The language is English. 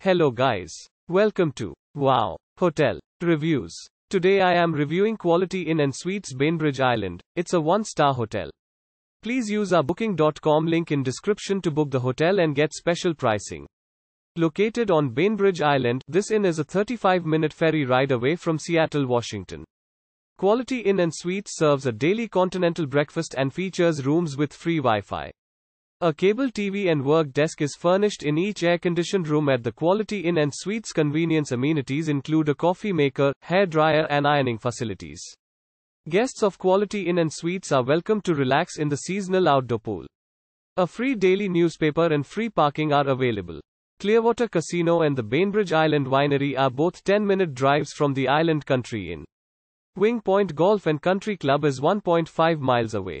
Hello guys. Welcome to Wow Hotel Reviews. Today I am reviewing Quality Inn and Suites Bainbridge Island. It's a one-star hotel. Please use our booking.com link in description to book the hotel and get special pricing. Located on Bainbridge Island, this inn is a 35-minute ferry ride away from Seattle, Washington. Quality Inn and Suites serves a daily continental breakfast and features rooms with free Wi-Fi. A cable TV and work desk is furnished in each air-conditioned room at the Quality Inn and Suites convenience amenities include a coffee maker, hair dryer and ironing facilities. Guests of Quality Inn and Suites are welcome to relax in the seasonal outdoor pool. A free daily newspaper and free parking are available. Clearwater Casino and the Bainbridge Island Winery are both 10-minute drives from the Island Country Inn. Wing Point Golf and Country Club is 1.5 miles away.